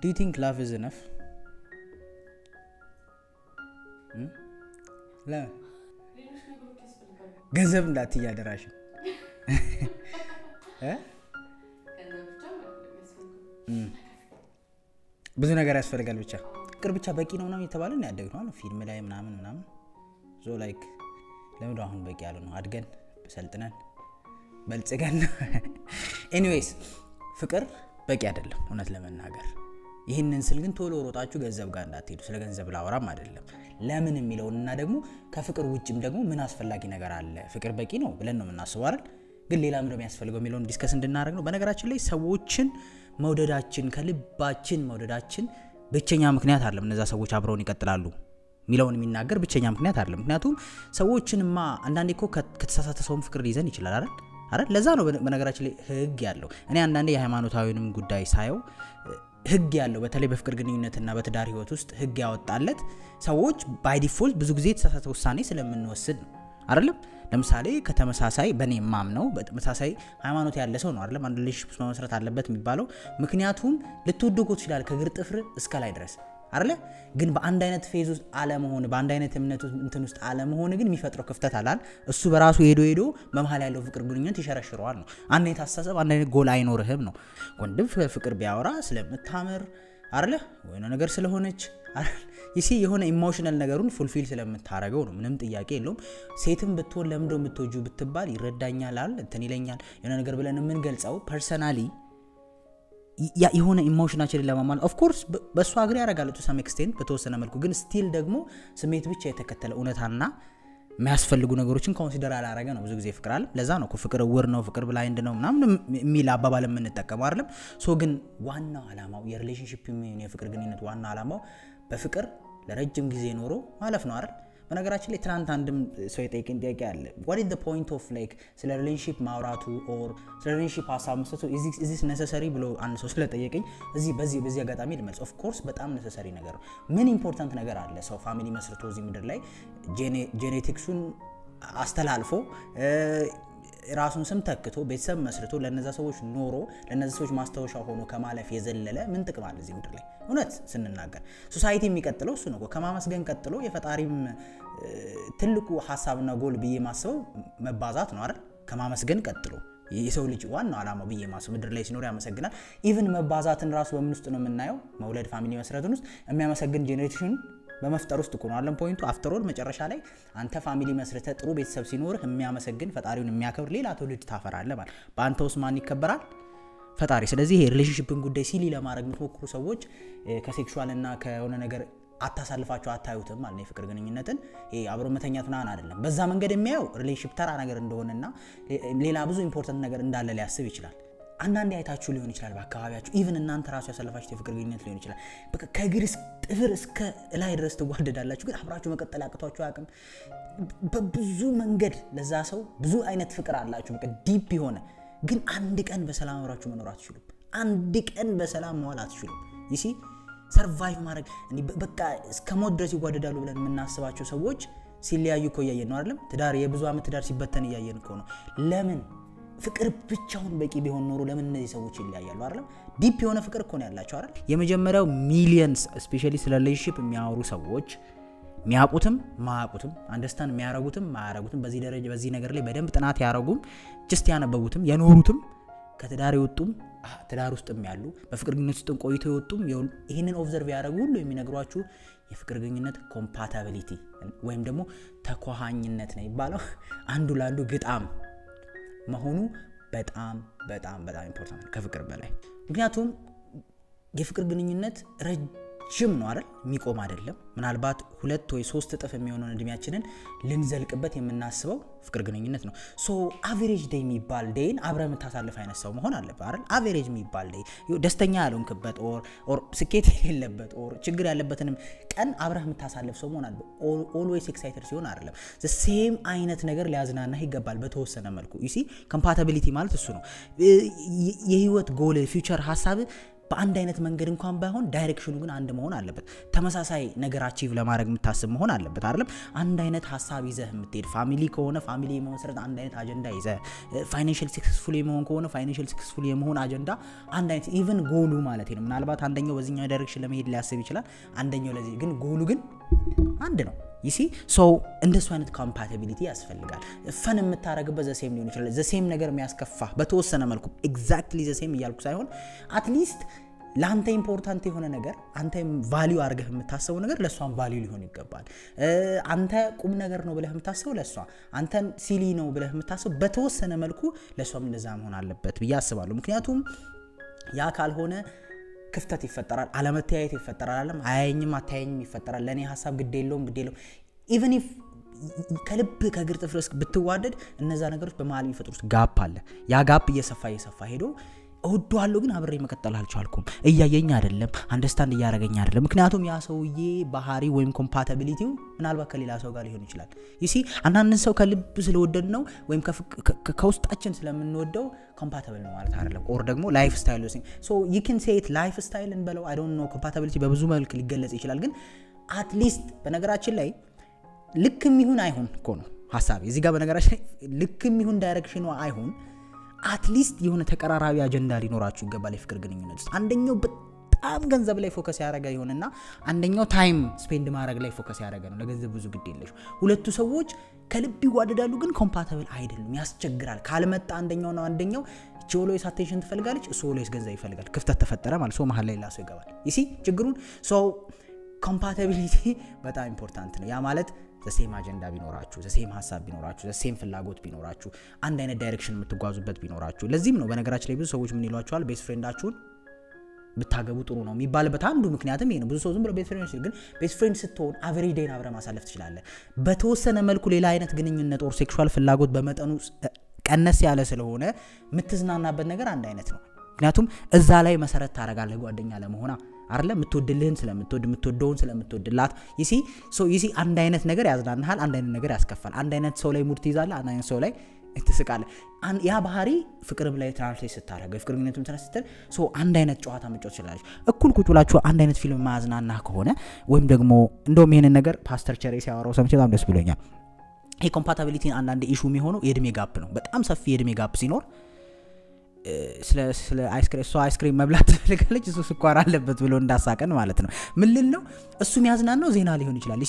do you think love is enough ገንዘብ እንዳትይ አደራሽን ብዙ ነገር ያስፈልጋል ብቻ። ፍቅር ብቻ በቂ ነው ምናምን የተባለ ነው ፊልም ላይ ምናምን ምናምን። so like ለምደ አሁን በቂ ያለ ነው። አድገን ሰልጥነን በልጽገን anyways ፍቅር በቂ አይደለም። እውነት ለመናገር ይህንን ስል ግን ቶሎ ሮጣችሁ ገንዘብ ጋር እንዳትሄዱ ስለ ገንዘብ ላወራም አይደለም። ለምን የሚለውን እና ደግሞ ከፍቅር ውጭም ደግሞ ምን አስፈላጊ ነገር አለ? ፍቅር በቂ ነው ብለን ነው የምናስበው አይደል? ግን ሌላ ምንድነው የሚያስፈልገው የሚለውን discuss እንድናደረግ ነው። በነገራችን ላይ ሰዎችን መውደዳችን ከልባችን መውደዳችን ብቸኛ ምክንያት አለም እነዛ ሰዎች አብረውን ይቀጥላሉ የሚለውን የሚናገር ብቸኛ ምክንያት አለ ምክንያቱም ሰዎችንማ አንዳንዴ እኮ ከተሳሳተ ሰውም ፍቅር ሊይዘን ይችላል አይደል? አይደል? ለዛ ነው በነገራችን ላይ ህግ ያለው። እኔ አንዳንዴ የሃይማኖታዊንም ጉዳይ ሳየው ህግ ያለው በተለይ በፍቅር ግንኙነትና በትዳር ህይወት ውስጥ ህግ ያወጣለት ሰዎች by default ብዙ ጊዜ የተሳሳተ ውሳኔ ስለምንወስድ ነው። አይደለም? ለምሳሌ ከተመሳሳይ በእምነትም ነው በተመሳሳይ ሃይማኖት ያለ ሰው ነው አይደለም? አንድ relationship መመስረት አለበት የሚባለው። ምክንያቱም ልትወዳት ትችላለህ ከእግር ጥፍር እስከ ላይ ድረስ አለ ግን በአንድ አይነት ፌዝ ውስጥ አለመሆን በአንድ አይነት እምነት እንትን ውስጥ አለመሆን ግን የሚፈጥረው ክፍተት አላል እሱ በራሱ ሄዶ ሄዶ በመሀል ያለው ፍቅር ግንኙነት ይሸረሽረዋል ነው። አንድ አይነት አስተሳሰብ አንድ አይነት ጎል አይኖርህም ነው። ወንድም ፍቅር ቢያወራ ስለምታምር አለ ወይ ነገር ስለሆነች ይሲ የሆነ ኢሞሽናል ነገሩን ፉልፊል ስለምታረገው ነው። ምንም ጥያቄ የለውም። ሴትም ብትሆን ለምዶ የምትወጁ ብትባል ይረዳኛል አል እንትን ይለኛል። የሆነ ነገር ብለን የምንገልጸው ፐርሰናሊ የሆነ emotion ኣችንን ለማማል of course በእሱ agree ያደርጋል to some extent በተወሰነ መልኩ ግን still ደግሞ ስሜት ብቻ የተከተለ እውነታና የሚያስፈልጉ ነገሮችን consider ያላረገ ነው። ብዙ ጊዜ ፍቅር አለ። ለዛ ነው ፍቅር እውር ነው ፍቅር blind ነው ምናምን የሚል አባባል የምንጠቀመው አይደለም። so ግን ዋናው አላማው የ relationship የፍቅር ግንኙነት ዋና አላማው በፍቅር ለረጅም ጊዜ ኖሮ ማለፍ ነው አይደል በነገራችን ላይ ትናንት አንድም ሰው የጠየቀኝ ጥያቄ አለ። what is point of like ስለ relationship ማውራቱ or ስለ relationship ሀሳብ መስጠቱ? is this necessary ብሎ አንድ ሰው ስለጠየቀኝ እዚህ በዚህ በዚህ አጋጣሚ ልመልስ። of course በጣም necessary ነገር ነው። ምን important ነገር አለ? ሰው family መስርቶ እዚህ ምድር ላይ genetics ኡን አስተላልፎ ራሱን ስም ተክቶ ቤተሰብ መስርቶ ለነዛ ሰዎች ኖሮ ለነዛ ሰዎች ማስታወሻ ሆኖ ከማለፍ የዘለለ ምን ጥቅም አለ እዚህ ምድር ላይ? እውነት ስንናገር society የሚቀጥለው እሱ ነው ከማመስገን ቀጥሎ የፈጣሪም ትልቁ ሀሳብና ጎል ብዬ ማስበው መባዛት ነው አይደል? ከማመስገን ቀጥሎ የሰው ልጅ ዋናው ዓላማው ብዬ ማስበው ምድር ላይ ሲኖር ያመሰግናል። even መባዛትን ራሱ በምን ውስጥ ነው የምናየው? መውለድ family መመስረትን ውስጥ የሚያመሰግን generation በመፍጠር ውስጥ እኮ ነው አለም point ኡ። after all መጨረሻ ላይ አንተ family መስርተህ ጥሩ ቤተሰብ ሲኖርህ የሚያመሰግን ፈጣሪውን የሚያከብር ሌላ ትውልድ ታፈራለህ ማለት በአንተ ውስጥ ማን ይከበራል? ፈጣሪ። ስለዚህ ይሄ relationship ን ጉዳይ silly ለማድረግ የምትሞክሩ ሰዎች ከ sexual እና ከሆነ ነገር አታሳልፋቸው አታዩትም ማለት የፍቅር ግንኙነትን። ይሄ አብሮ መተኛት ምናምን አይደለም። በዛ መንገድ የሚያየው relationship ተራ ነገር እንደሆነና ሌላ ብዙ important ነገር እንዳለ ሊያስብ ይችላል አንዳንዴ አይታችሁ ሊሆን ይችላል በአካባቢያችሁ even እናንተ ራሱ ያሳለፋችሁት የፍቅር ግንኙነት ሊሆን ይችላል። በቃ ከእግር ጥፍር እስከ ላይ ድረስ ትዋደዳላችሁ ግን አብራችሁ መቀጠል አቅቷችሁ አቅም በብዙ መንገድ ለዛ ሰው ብዙ አይነት ፍቅር አላችሁ በቃ deep የሆነ ግን አንድ ቀን በሰላም አብራችሁ መኖር አትችሉም። አንድ ቀን በሰላም መዋል አትችሉም። you see survive ማድረግ በቃ እስከ ሞት ድረስ ይዋደዳሉ ብለን የምናስባቸው ሰዎች ሲለያዩ እኮ እያየን ነው አይደለም? ትዳር የብዙ ዓመት ትዳር ሲበተን እያየን እኮ ነው። ለምን ፍቅር ብቻውን በቂ ቢሆን ኖሮ ለምን እነዚህ ሰዎች ይለያያሉ? አይደለም? deep የሆነ ፍቅር እኮ ነው ያላቸው አይደል? የመጀመሪያው millions especially ስለ relationship የሚያወሩ ሰዎች የሚያውቁትም ማያውቁትም understand የሚያረጉትም ማያረጉትም በዚህ ደረጃ በዚህ ነገር ላይ በደንብ ጥናት ያረጉም just ያነበቡትም የኖሩትም ከትዳር የወጡም ትዳር ውስጥም ያሉ በፍቅር ግንኙነት ውስጥም ቆይቶ የወጡም ይህንን observe ያደረጉ ሁሉ የሚነግሯችሁ የፍቅር ግንኙነት compatibility ወይም ደግሞ ተኳሃኝነት ነው የሚባለው አንዱ ለአንዱ ግጣም መሆኑ በጣም በጣም በጣም important ከፍቅር በላይ። ምክንያቱም የፍቅር ግንኙነት ረጅም ነው አይደል? የሚቆም አይደለም። ምናልባት ሁለት ወይ ሶስት እጥፍ የሚሆነውን እድሜያችንን ልንዘልቅበት የምናስበው ፍቅር ግንኙነት ነው። so average day የሚባል day ን አብረህ የምታሳልፍ አይነት ሰው መሆን አለበት አይደል? average የሚባል day ደስተኛ ያልሆንክበት or ስኬት የሌለበት or ችግር ያለበትንም ቀን አብረህ የምታሳልፍ ሰው መሆን አለበት always excited ሲሆን አይደለም። same አይነት ነገር ሊያዝናናህ ይገባል በተወሰነ መልኩ። you see compatibility ማለት እሱ ነው። የህይወት goal future ሀሳብ በአንድ አይነት መንገድ እንኳን ባይሆን direction ኑ ግን አንድ መሆን አለበት። ተመሳሳይ ነገር achieve ለማድረግ የምታስብ መሆን አለበት አይደለም። አንድ አይነት ሀሳብ ይዘህ የምትሄድ family ከሆነ family የመመስረት አንድ አይነት አጀንዳ ይዘህ፣ financial successful የመሆን ከሆነ financial successful የመሆን አጀንዳ አንድ አይነት even goal ኡ ማለት ነው። ምናልባት አንደኛው በዚህኛው direction ለመሄድ ሊያስብ ይችላል፣ አንደኛው ለዚህ ግን ጎሉ ግን አንድ ነው። you see ሰው እንደሱ አይነት compatibility ያስፈልጋል። fun የምታደረግበት the same ሊሆን ይችላል። the same ነገር የሚያስከፋ በተወሰነ መልኩ exactly the same እያልኩ ሳይሆን at least ለአንተ important የሆነ ነገር አንተ value አድርገህ የምታስበው ነገር ለእሷን value ሊሆን ይገባል። አንተ ቁም ነገር ነው ብለህ የምታስበው ለእሷ አንተን silly ነው ብለህ የምታስበው በተወሰነ መልኩ ለእሷም እንደዛ መሆን አለበት ብዬ አስባለሁ። ምክንያቱም ያ ካልሆነ ክፍተት ይፈጠራል፣ አለመተያየት ይፈጠራል። አለም አያየኝም አታያኝም ይፈጠራል። ለእኔ ሀሳብ ግድ የለውም ግድ የለውም even if ከልብ ከእግር ጥፍር ብትዋደድ እነዛ ነገሮች በመሀል የሚፈጥሩት gap አለ። ያ gap እየሰፋ እየሰፋ ሄዶ እወደዋለሁ ግን አብሬ መቀጠል አልቻልኩም፣ እያየኝ አይደለም፣ understand እያደረገኝ አይደለም። ምክንያቱም ያ ሰውዬ ባህሪ ወይም compatibility ው ምናልባት ከሌላ ሰው ጋር ሊሆን ይችላል። you see አንዳንድን ሰው ከልብ ስለወደድነው ወይም ከውስጣችን ስለምንወደው compatible ነው ማለት አይደለም። or ደግሞ life style so you can say it life style እንበለው I don't know compatibility በብዙ መልክ ሊገለጽ ይችላል። ግን at least በነገራችን ላይ ልክም ይሁን አይሁን እኮ ነው ሀሳብ እዚህ ጋር በነገራችን ላይ ልክም ይሁን direction ኑ አይሁን at least የሆነ ተቀራራቢ አጀንዳ ሊኖራችሁ ይገባል። የፍቅር ግንኙነት ውስጥ አንደኛው በጣም ገንዘብ ላይ focus ያደረገ ይሆንና አንደኛው time spend ማድረግ ላይ focus ያደረገ ነው። ለገንዘብ ብዙ ግድ የለሽ። ሁለቱ ሰዎች ከልብ ይዋደዳሉ፣ ግን compatible አይደሉም። ያስቸግራል። ካልመጣ አንደኛው ነው አንደኛው እቺ attention ትፈልጋለች፣ እሱ always ገንዘብ ይፈልጋል። ክፍተት ተፈጠረ ማለት ሰው መሀል ላይ ሌላ ይገባል። you see ችግሩን ሰው compatibility በጣም important ነው። ያ ማለት the same አጀንዳ ቢኖራችሁ፣ the same ሀሳብ ቢኖራችሁ፣ the same ፍላጎት ቢኖራችሁ፣ አንድ አይነት direction የምትጓዙበት ቢኖራችሁ። ለዚህም ነው በነገራችን ላይ ብዙ ሰዎች ምን ይሏቸዋል best friend ኣችሁን ብታገቡ ጥሩ ነው የሚባልበት አንዱ ምክንያትም ይሄ ነው። ብዙ ሰው ዝም ብሎ best friend ግን best friend ስትሆን average day ን አብረህ ማሳለፍ ትችላለህ። በተወሰነ መልኩ ሌላ አይነት ግንኙነት or sexual ፍላጎት በመጠኑ ቀነስ ያለ ስለሆነ የምትዝናናበት ነገር አንድ አይነት ነው። ምክንያቱም እዛ ላይ መሰረት ታደርጋለህ ጓደኛ ለመሆን አይደለ የምትወድልህን ስለምትወድ የምትወደውን ስለምትወድላት you see you see አንድ አይነት ነገር ያዝናናሃል፣ አንድ አይነት ነገር ያስከፋል። አንድ አይነት ሰው ላይ mood ትይዛለህ፣ አንድ አይነት ሰው ላይ ትስቃለህ። ያ ባህሪ ፍቅርም ላይ translate ስታደርገው የፍቅር ግንኙነትም ትነ ስትል አንድ አይነት ጨዋታ መጫወት ትችላለች። እኩል ቁጭ ብላችሁ አንድ አይነት ፊልም ማዝናና ከሆነ ወይም ደግሞ እንደውም ይህንን ነገር ፓስተር ቸሬ ሲያወራው ሰምቼ በጣም ደስ ብሎኛል። ይህ compatibility ን አንዳንድ issue የሚሆነው የእድሜ gap ነው። በጣም ሰፊ የእድሜ gap ሲኖር ስለ እሷ ice cream መብላት ትፈልጋለች፣ እሱ ስኳር አለበት ብሎ እንዳሳቀን ማለት ነው። ምን ልል ነው? እሱ የሚያዝናናው ዜና ሊሆን ይችላል፣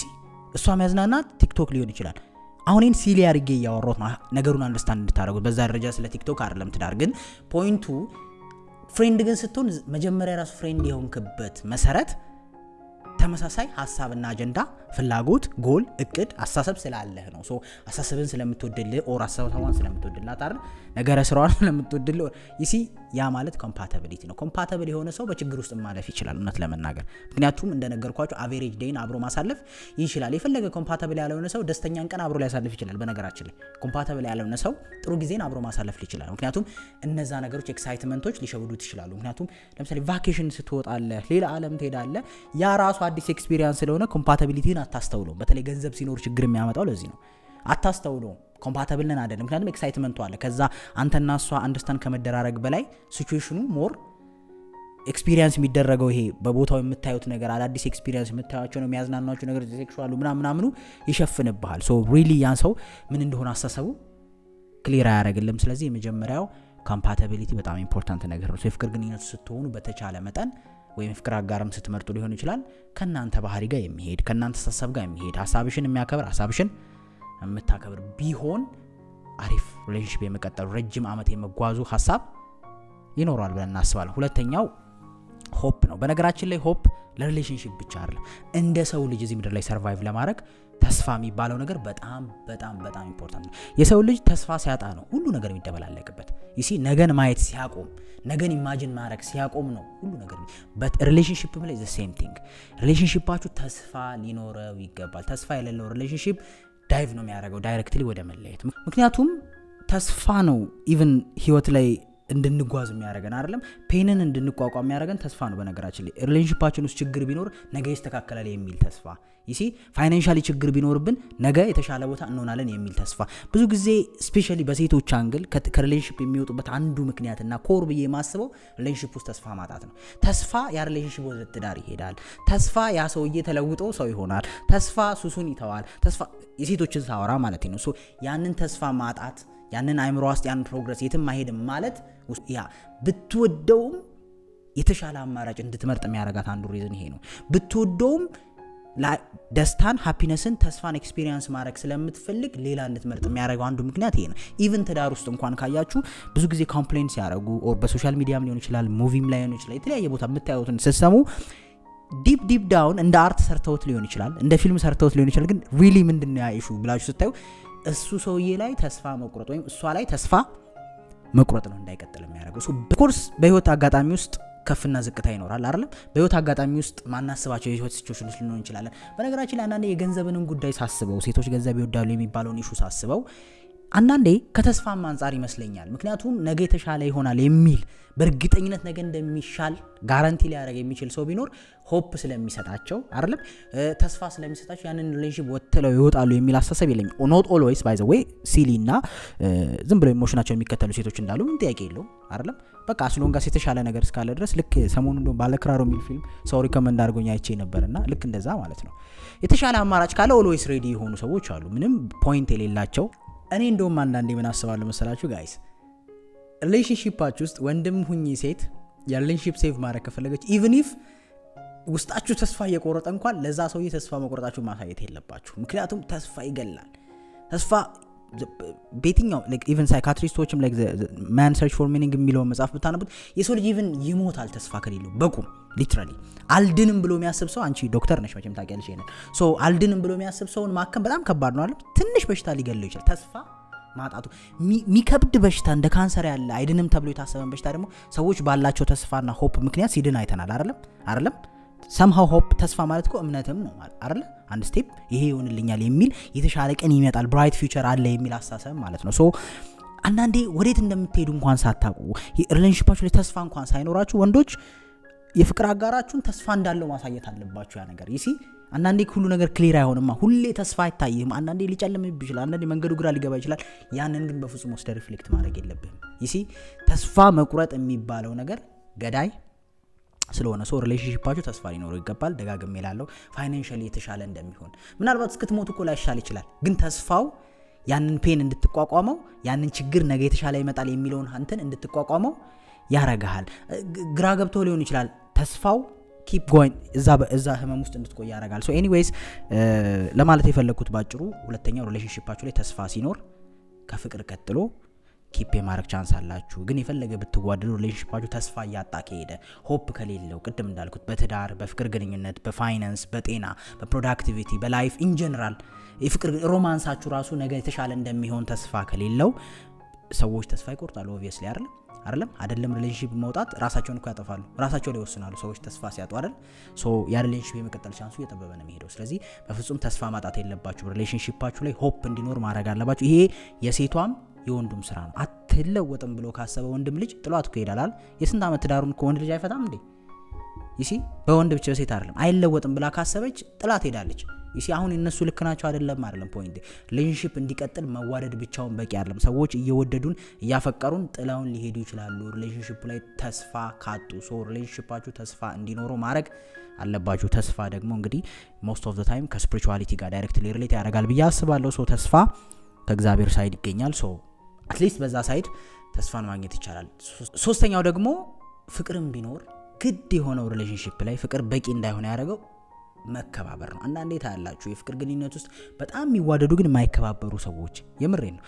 እሷ የሚያዝናናት ቲክቶክ ሊሆን ይችላል። አሁን ይህን silly አድርጌ እያወራሁት ነገሩን understand እንድታደረጉት በዛ ደረጃ ስለ ቲክቶክ አይደለም ትዳር። ግን point ኡ friend ግን ስትሆን መጀመሪያ ራሱ friend የሆንክበት መሰረት ተመሳሳይ ሀሳብና አጀንዳ፣ ፍላጎት፣ ጎል፣ እቅድ፣ አሳሰብ ስላለህ ነው። አሳሰብን ስለምትወድልህ or አሳሰቧን ስለምትወድላት አይደል ነገረ ስራዋን ስለምትወድልህ you see ያ ማለት compatibility ነው። compatible የሆነ ሰው በችግር ውስጥ ማለፍ ይችላል፣ እውነት ለመናገር ምክንያቱም እንደነገርኳቸው average day ን አብሮ ማሳለፍ ይችላል። የፈለገ compatible ያልሆነ ሰው ደስተኛን ቀን አብሮ ሊያሳልፍ ይችላል። በነገራችን ላይ compatible ያልሆነ ሰው ጥሩ ጊዜን አብሮ ማሳለፍ ይችላል። ምክንያቱም እነዛ ነገሮች excitement ኦች ሊሸውዱት ይችላሉ። ምክንያቱም ለምሳሌ vacation ትወጣለህ፣ ሌላ ዓለም ትሄዳለህ። ያ ራሱ አዲስ experience ስለሆነ compatibility ን አታስተውለውም። በተለይ ገንዘብ ሲኖር ችግር የሚያመጣው ለዚህ ነው። አታስተውለውም። compatible ን አይደለም። ምክንያቱም excitement ኡ አለ። ከዛ አንተና እሷ understand ከመደራረግ በላይ situation ኑ more experience የሚደረገው ይሄ በቦታው የምታዩት ነገር አዳዲስ experience የምታያቸው ነው የሚያዝናናቸው ነገር ሴክሹዋሉ ምናምናምኑ ይሸፍንብሃል። so really ያን ሰው ምን እንደሆነ አሳሰቡ clear አያደርግልም። ስለዚህ የመጀመሪያው compatibility በጣም important ነገር ነው። የፍቅር ግንኙነት ስትሆኑ በተቻለ መጠን ወይም ፍቅር አጋርም ስትመርጡ ሊሆን ይችላል ከእናንተ ባህሪ ጋር የሚሄድ ከእናንተ ሀሳብ ጋር የሚሄድ ሀሳብሽን የሚያከብር ሀሳብሽን የምታከብር ቢሆን አሪፍ relationship የመቀጠሉ ረጅም ዓመት የመጓዙ ሀሳብ ይኖረዋል ብለን እናስባለን። ሁለተኛው hope ነው። በነገራችን ላይ hope ለ relationship ብቻ አይደለም፣ እንደ ሰው ልጅ እዚህ ምድር ላይ survive ለማድረግ ተስፋ የሚባለው ነገር በጣም በጣም በጣም important ነው። የሰው ልጅ ተስፋ ሲያጣ ነው ሁሉ ነገር የሚደበላለቅበት። you see ነገን ማየት ሲያቆም፣ ነገን imagine ማድረግ ሲያቆም ነው ሁሉ ነገር። relationship ም ላይ the same thing። relationship ኣችሁ ተስፋ ሊኖረው ይገባል። ተስፋ የሌለው relationship dive ነው የሚያደርገው directly ወደ መለየት። ምክንያቱም ተስፋ ነው even ህይወት ላይ እንድንጓዝ የሚያደርገን አይደለም። pain ን እንድንቋቋም የሚያደርገን ተስፋ ነው። በነገራችን ላይ relationship ኣችን ውስጥ ችግር ቢኖር ነገ ይስተካከላል የሚል ተስፋ። you see financially ችግር ቢኖርብን ነገ የተሻለ ቦታ እንሆናለን የሚል ተስፋ። ብዙ ጊዜ specially በሴቶች angle ከ relationship የሚወጡበት አንዱ ምክንያትና core ብዬ የማስበው relationship ውስጥ ተስፋ ማጣት ነው። ተስፋ ያ relationship ወደ ትዳር ይሄዳል። ተስፋ ያ ሰውዬ ተለውጦ ሰው ይሆናል። ተስፋ ሱሱን ይተዋል። ተስፋ የሴቶችን ሳወራ ማለት ነው። ያንን ተስፋ ማጣት ያንን አይምሮ ውስጥ ያንን progress የትም አይሄድም ማለት ያ ብትወደውም የተሻለ አማራጭ እንድትመርጥ የሚያደርጋት አንዱ reason ይሄ ነው። ብትወደውም ደስታን happiness ን ተስፋን experience ማድረግ ስለምትፈልግ ሌላ እንድትመርጥ የሚያደርገው አንዱ ምክንያት ይሄ ነው። even ትዳር ውስጥ እንኳን ካያችሁ ብዙ ጊዜ complaint ሲያደርጉ or በ social media ም ሊሆን ይችላል movie ም ላይ ሊሆን ይችላል የተለያየ ቦታ የምታዩትን ስትሰሙ deep deep down እንደ art ሰርተውት ሊሆን ይችላል እንደ ፊልም ሰርተውት ሊሆን ይችላል። ግን really ምንድን ነው issue ኡ ብላችሁ ስታዩ እሱ ሰውዬ ላይ ተስፋ መቁረጥ ወይም እሷ ላይ ተስፋ መቁረጥ ነው እንዳይቀጥል የሚያደርገው። ኮርስ በህይወት አጋጣሚ ውስጥ ከፍና ዝቅታ ይኖራል አይደለም? በህይወት አጋጣሚ ውስጥ ማናስባቸው የህይወት situation ውስጥ ልንሆን እንችላለን በነገራችን ላይ አንዳንዴ የገንዘብንም ጉዳይ ሳስበው ሴቶች ገንዘብ ይወዳሉ የሚባለውን issue ሳስበው አንዳንዴ ከተስፋም አንጻር ይመስለኛል። ምክንያቱም ነገ የተሻለ ይሆናል የሚል በእርግጠኝነት ነገ እንደሚሻል guarantee ሊያደረግ የሚችል ሰው ቢኖር hope ስለሚሰጣቸው አይደለም? ተስፋ ስለሚሰጣቸው ያንን relationship ጥለው ይወጣሉ የሚል አስተሳሰብ የለኝም። not always by the way silly እና ዝም ብለው emotion ኣቸው የሚከተሉ ሴቶች እንዳሉ ምን ጥያቄ የለውም አይደለም? በቃ as long as የተሻለ ነገር እስካለ ድረስ ልክ ሰሞኑ እንደ ባለክራሮ የሚል ፊልም ሰው recommend አድርጎኝ አይቼ ነበር እና ልክ እንደዛ ማለት ነው። የተሻለ አማራጭ ካለ always ready የሆኑ ሰዎች አሉ። ምንም point የሌላቸው እኔ እንደውም አንዳንዴ ምን አስባለሁ መሰላችሁ guys relationship ኣችሁ ውስጥ ወንድም ሁኚ ሴት የ relationship save ማድረግ ከፈለገች even if ውስጣችሁ ተስፋ እየቆረጠ እንኳን ለዛ ሰውዬ ተስፋ መቆረጣችሁ ማሳየት የለባችሁ ምክንያቱም ተስፋ ይገላል። ተስፋ ቤትኛው even psychiatrist ኦችም Man's Search for Meaning የሚለውን መጽሐፍ ብታነቡት የሰው ልጅ even ይሞታል ተስፋ ከሌለው በቁም literally አልድንም ብሎ የሚያስብ ሰው አንቺ ዶክተር ነች መቼም ታውቂያለሽ ይሄንን so አልድንም ብሎ የሚያስብ ሰውን ማከም በጣም ከባድ ነው አለም ትንሽ በሽታ ሊገለው ይችላል ተስፋ ማጣቱ የሚከብድ በሽታ እንደ ካንሰር ያለ አይድንም ተብሎ የታሰበን በሽታ ደግሞ ሰዎች ባላቸው ተስፋና hope ምክንያት ሲድን አይተናል አይደለም አይደለም ሰምሃው hope ተስፋ ማለት እኮ እምነትም ነው አይደለ? አንድ step ይሄ ይሆንልኛል የሚል የተሻለ ቀን ይመጣል bright future አለ የሚል አስተሳሰብ ማለት ነው። so አንዳንዴ ወዴት እንደምትሄዱ እንኳን ሳታቁ relationship ኣችሁ ላይ ተስፋ እንኳን ሳይኖራችሁ ወንዶች የፍቅር አጋራችሁን ተስፋ እንዳለው ማሳየት አለባችሁ ያ ነገር። you see አንዳንዴ ሁሉ ነገር clear አይሆንማ ሁሌ ተስፋ አይታይህም አንዳንዴ ሊጨልምብ ይችላል አንዳንዴ መንገዱ ግራ ሊገባ ይችላል። ያንን ግን በፍጹም ወስደ reflect ማድረግ የለብህም። you see ተስፋ መቁረጥ የሚባለው ነገር ገዳይ ስለሆነ ሰው relationship ኣችሁ ተስፋ ሊኖረው ይገባል። ደጋግሜ ላለው financially የተሻለ እንደሚሆን። ምናልባት እስክትሞት እኮ ላይሻል ይችላል። ግን ተስፋው ያንን pain እንድትቋቋመው ያንን ችግር ነገ የተሻለ ይመጣል የሚለውን አንተን እንድትቋቋመው ያረግሃል። ግራ ገብቶ ሊሆን ይችላል። ተስፋው keep going እዛ ህመም ውስጥ እንድትቆይ ያደርጋል so anyways ለማለት የፈለግኩት ባጭሩ ሁለተኛው relationship ኣችሁ ላይ ተስፋ ሲኖር ከፍቅር ቀጥሎ keep የማድረግ chance አላችሁ። ግን የፈለገ ብትዋደዱ relationship ኣችሁ ተስፋ እያጣ ከሄደ hope ከሌለው ቅድም እንዳልኩት በትዳር በፍቅር ግንኙነት በፋይናንስ በጤና በ productivity በ life in general የፍቅር romance ኣችሁ ራሱ ነገ የተሻለ እንደሚሆን ተስፋ ከሌለው ሰዎች ተስፋ ይቆርጣሉ obviously አይደለም አይደለም? አይደለም relationship መውጣት ራሳቸውን እኮ ያጠፋሉ። ራሳቸው ላይ ይወስናሉ ሰዎች ተስፋ ሲያጡ አይደል? so ያ relationship የመቀጠል chance ኡ እየጠበበ ነው የሚሄደው። ስለዚህ በፍጹም ተስፋ ማጣት የለባችሁ relationship ኣችሁ ላይ hope እንዲኖር ማድረግ አለባችሁ። ይሄ የሴቷም የወንዱም ስራ ነው። አትለወጥም ብሎ ካሰበ ወንድም ልጅ ጥሏት እኮ የስንት ዓመት ትዳሩን ከወንድ ልጅ አይፈታም እንዴ? you see በወንድ ብቻ በሴት አይደለም አይለወጥም ብላ ካሰበች ጥላት ሄዳለች። you see አሁን እነሱ ልክ ናቸው አይደለም አይደለም point relationship እንዲቀጥል መዋደድ ብቻውን በቂ አይደለም። ሰዎች እየወደዱን እያፈቀሩን ጥለውን ሊሄዱ ይችላሉ። relationship ላይ ተስፋ ካጡ so relationship ኣችሁ ተስፋ እንዲኖረው ማድረግ አለባችሁ። ተስፋ ደግሞ እንግዲህ most of time ከ spirituality ጋር direct relate ያደርጋል ብዬ አስባለሁ። so ተስፋ ከእግዚአብሔር side ይገኛል። so at least በዛ side ተስፋን ማግኘት ይቻላል። ሶስተኛው ደግሞ ፍቅርም ቢኖር ግድ የሆነው relationship ላይ ፍቅር በቂ እንዳይሆነ ያደረገው መከባበር ነው። አንዳንዴ ታያላችሁ የፍቅር ግንኙነት ውስጥ በጣም የሚዋደዱ ግን የማይከባበሩ ሰዎች የምሬ ነው።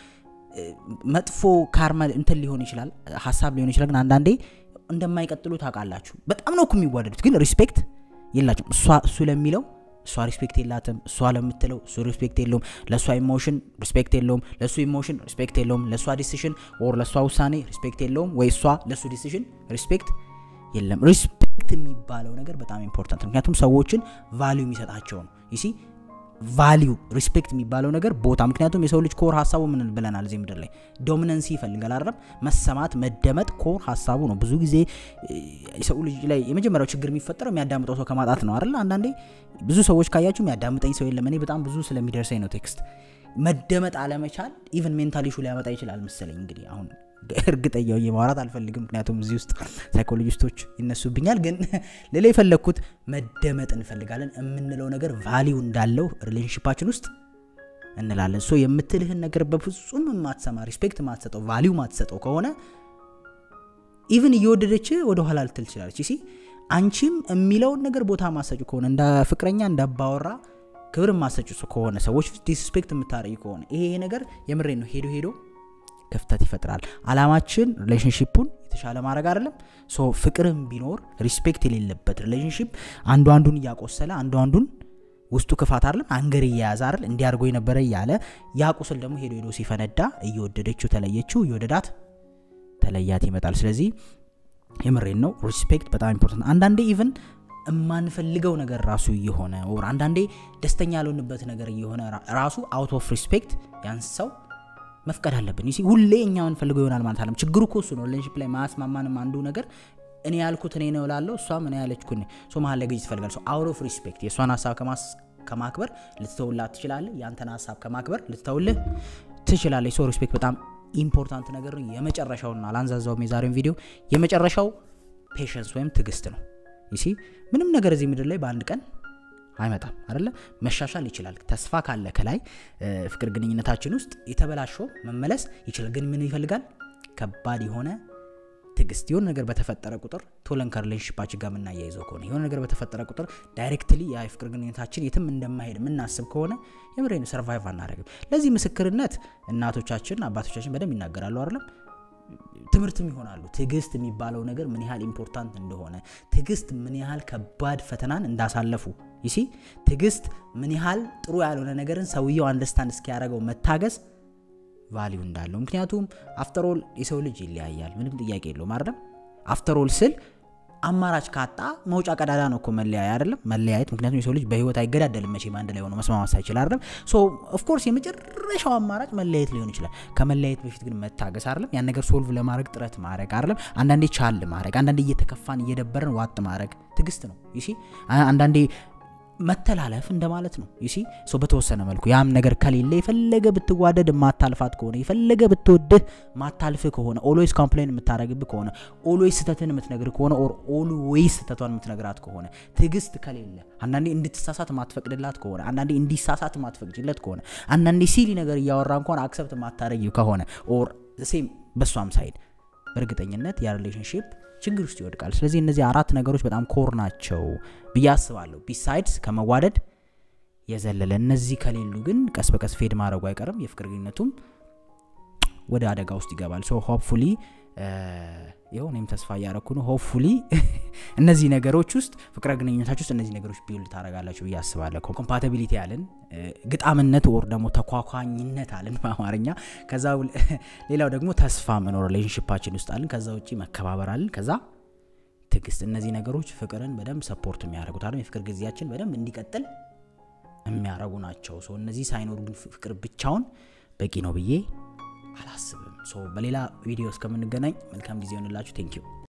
መጥፎ karma እንትን ሊሆን ይችላል ሀሳብ ሊሆን ይችላል ግን አንዳንዴ እንደማይቀጥሉ ታውቃላችሁ። በጣም ነው እኮ የሚዋደዱት ግን respect የላቸው እሱ ለሚለው እሷ respect የላትም። እሷ ለምትለው እሱ respect የለውም። ለእሷ emotion respect የለውም። ለእሱ emotion respect የለውም። ለእሷ decision or ለእሷ ውሳኔ respect የለውም። ወይ እሷ ለእሱ decision respect የለም። respect የሚባለው ነገር በጣም important ምክንያቱም ሰዎችን value የሚሰጣቸው ነው። you see value respect የሚባለው ነገር ቦታ። ምክንያቱም የሰው ልጅ core ሀሳቡ ምን ብለናል እዚህ ምድር ላይ? dominancy ይፈልጋል አይደለም? መሰማት መደመጥ core ሀሳቡ ነው። ብዙ ጊዜ የሰው ልጅ ላይ የመጀመሪያው ችግር የሚፈጠረው የሚያዳምጠው ሰው ከማጣት ነው አይደል? አንዳንዴ ብዙ ሰዎች ካያችሁ የሚያዳምጠኝ ሰው የለም። እኔ በጣም ብዙ ስለሚደርሰኝ ነው text። መደመጥ አለመቻል even mental issue ሊያመጣ ይችላል መሰለኝ። እንግዲህ አሁን እርግጠኛ ሆኜ ማውራት አልፈልግም። ምክንያቱም እዚህ ውስጥ ሳይኮሎጂስቶች ይነሱብኛል። ግን ሌላ የፈለግኩት መደመጥ እንፈልጋለን የምንለው ነገር value እንዳለው relationship ኣችን ውስጥ እንላለን። so የምትልህን ነገር በፍጹም የማትሰማ respect ማትሰጠው value ማትሰጠው ከሆነ even እየወደደች ወደኋላ ልትል ትችላለች። see አንቺም የሚለውን ነገር ቦታ ማሰጩ ከሆነ እንደ ፍቅረኛ እንዳባወራ ክብር ማሰጩ ከሆነ ሰዎች ዲስፔክት የምታረይ ከሆነ ይሄ ነገር የምሬ ነው። ሄዶ ሄዶ ክፍተት ይፈጥራል። አላማችን ሪሌሽንሽፑን የተሻለ ማድረግ አይደለም። ሶ ፍቅርም ቢኖር ሪስፔክት የሌለበት ሪሌሽንሽፕ አንዱ አንዱን እያቆሰለ አንዱ አንዱን ውስጡ ክፋት አይደለም አንገር እየያዘ አይደል እንዲያርጎ የነበረ እያለ ያ ደግሞ ሄዶ ሄዶ ሲፈነዳ እየወደደችው ተለየችው እየወደዳት ተለያት ይመጣል። ስለዚህ የምሬን ነው። respect በጣም important አንዳንዴ even የማንፈልገው ነገር ራሱ እየሆነ ወር አንዳንዴ ደስተኛ ያልሆንበት ነገር እየሆነ ራሱ out of respect ያን ሰው መፍቀድ አለብን። see ሁሌ እኛ ምንፈልገው ይሆናል ማለት አለም ችግሩ እኮ እሱ ነው። relationship ላይ ማያስማማንም አንዱ ነገር እኔ ያልኩት እኔ ነው ላለው እሷም እኔ ያለችኩ so መሀል ላይ ግጭት ትፈልጋል out of respect የእሷን ሀሳብ ከማክበር ልትተውላት ትችላለህ። ያንተን ሀሳብ ከማክበር ልትተውልህ ትችላለች። so respect በጣም important ነገር ነው። የመጨረሻውና ላንዛዛውም የዛሬውን ቪዲዮ የመጨረሻው patience ወይም ትግስት ነው። you see ምንም ነገር እዚህ ምድር ላይ በአንድ ቀን አይመጣም አደለ መሻሻል ይችላል። ተስፋ ካለ ከላይ ፍቅር ግንኙነታችን ውስጥ የተበላሸው መመለስ ይችላል። ግን ምን ይፈልጋል? ከባድ የሆነ ትግስት የሆነ ነገር በተፈጠረ ቁጥር ቶሎ ከ relationship ኣችን ጋር የምናያይዘው ከሆነ የሆነ ነገር በተፈጠረ ቁጥር directly የፍቅር ግንኙነታችን የትም እንደማይሄድ የምናስብ ከሆነ የምሬን survive አናደርግም ለዚህ ምስክርነት እናቶቻችን አባቶቻችን በደንብ ይናገራሉ አይደለም? ትምህርትም ይሆናሉ። ትግስት የሚባለው ነገር ምን ያህል important እንደሆነ ትግስት ምን ያህል ከባድ ፈተናን እንዳሳለፉ you see ትግስት ምን ያህል ጥሩ ያልሆነ ነገርን ሰውየው understand እስኪያደረገው መታገስ value እንዳለው። ምክንያቱም after all የሰው ልጅ ይለያያል። ምንም ጥያቄ የለውም አይደለም? after all ስል አማራጭ ካጣ መውጫ ቀዳዳ ነው እኮ መለያየ አይደለም? መለያየት። ምክንያቱም የሰው ልጅ በህይወት አይገዳደልም መቼም አንድ ላይ ሆነ መስማማት ሳይችል አይደለም? so of course የመጨረሻው አማራጭ መለያየት ሊሆን ይችላል። ከመለያየት በፊት ግን መታገስ አይደለም? ያን ነገር solve ለማድረግ ጥረት ማድረግ አይደለም? አንዳንዴ ቻል ማድረግ አንዳንዴ እየተከፋን እየደበረን ዋጥ ማድረግ ትግስት ነው። you see አንዳንዴ መተላለፍ እንደማለት ነው። you see so በተወሰነ መልኩ ያም ነገር ከሌለ የፈለገ ብትዋደድ ማታልፋት ከሆነ የፈለገ ብትወድህ ማታልፍ ከሆነ always complain የምታደረግብ ከሆነ always ስተትን የምትነግር ከሆነ or always ስተቷን የምትነግራት ከሆነ ትግስት ከሌለ አንዳንዴ እንድትሳሳት ማትፈቅድላት ከሆነ አንዳንዴ እንዲሳሳት ማትፈቅድለት ከሆነ አንዳንዴ silly ነገር እያወራ እንኳን accept ማታረጊ ከሆነ or same በሷም side በእርግጠኝነት ያ relationship ችግር ውስጥ ይወድቃል። ስለዚህ እነዚህ አራት ነገሮች በጣም core ናቸው ብዬ አስባለሁ። besides ከመዋደድ የዘለለ እነዚህ ከሌሉ ግን ቀስ በቀስ fade ማድረጉ አይቀርም። የፍቅር ግንኙነቱም ወደ አደጋ ውስጥ ይገባል። so hopefully ይኸው እኔም ተስፋ እያረኩ ነው። hopefully እነዚህ ነገሮች ውስጥ ፍቅር ግንኙነታችሁ ውስጥ እነዚህ ነገሮች build ታደረጋላችሁ ብዬ አስባለሁ። compatibility አለን ግጣምነት ወይም ደግሞ ተኳኳኝነት አለን በአማርኛ። ከዛ ሌላው ደግሞ ተስፋ መኖር relationship ኣችን ውስጥ አለን። ከዛ ውጭ መከባበር አለን። ከዛ ትግስት እነዚህ ነገሮች ፍቅርን በደንብ support የሚያደርጉት አለም የፍቅር ጊዜያችን በደንብ እንዲቀጥል የሚያደረጉ ናቸው። እነዚህ ሳይኖሩ ግን ፍቅር ብቻውን በቂ ነው ብዬ አላስብም። በሌላ ቪዲዮ እስከምንገናኝ መልካም ጊዜ ሆንላችሁ ቴንኪዩ